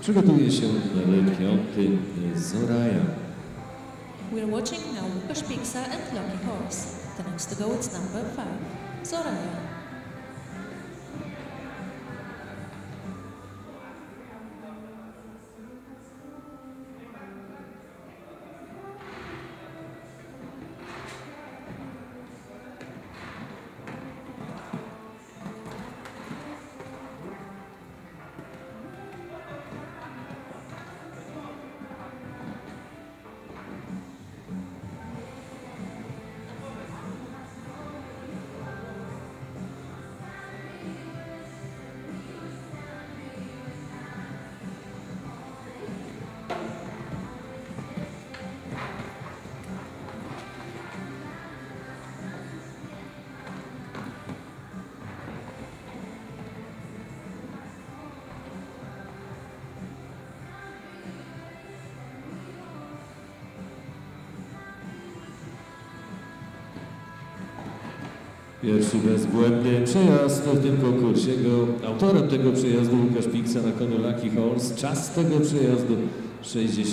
Przygotuje się numer Zoraya. We're watching now Łukasz Piksa and Lucky Horse. The next to go is number five, Soraya. Pierwszy bezbłędny przejazd w tym konkursie. Autorem tego przejazdu Łukasz Piksa na koniu Lucky Horse. Czas tego przejazdu 60.